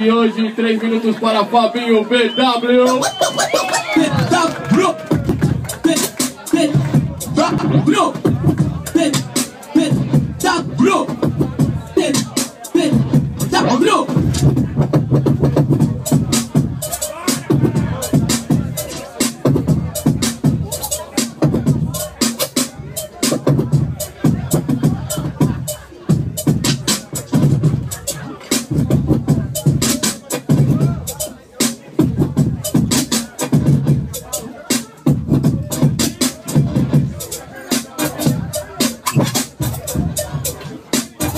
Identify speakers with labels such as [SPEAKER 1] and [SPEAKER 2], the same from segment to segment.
[SPEAKER 1] E hoje, 3 minutos para Fabinho BW.
[SPEAKER 2] BW! BW!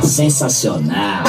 [SPEAKER 3] Sensacional. Sensacional.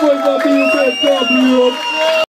[SPEAKER 2] boys
[SPEAKER 1] are being best up,